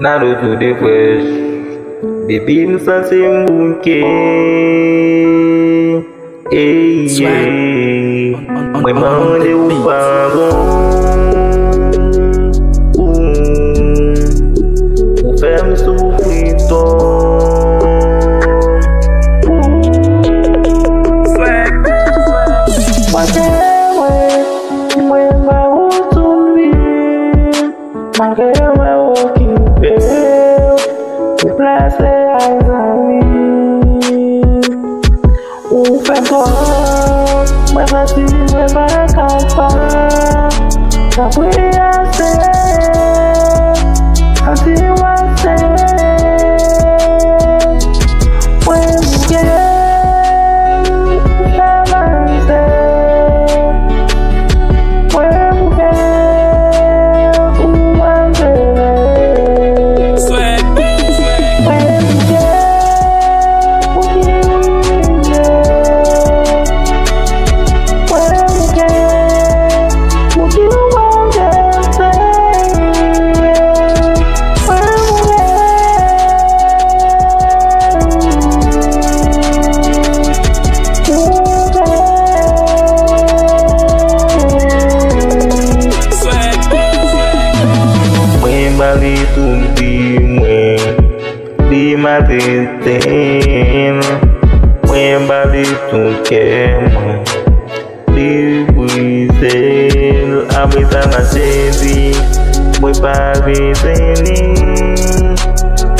na road to the west Baby msase mbunke Hey yeah Mwema onde ufago Ufe msufrito Watch it away ferro sufrito. Mangueira o que eu Me place as amis Um fedor Mas assim me vai acabar Já fui assim bali tumpi mwen Di mateten Mwen bali tunke mwen Di bwizel Abita na chezi Mwen pa viteni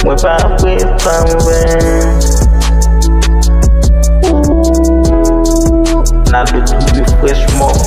Mwen pa pwetan ven Nadeau To The Fresh motherfucker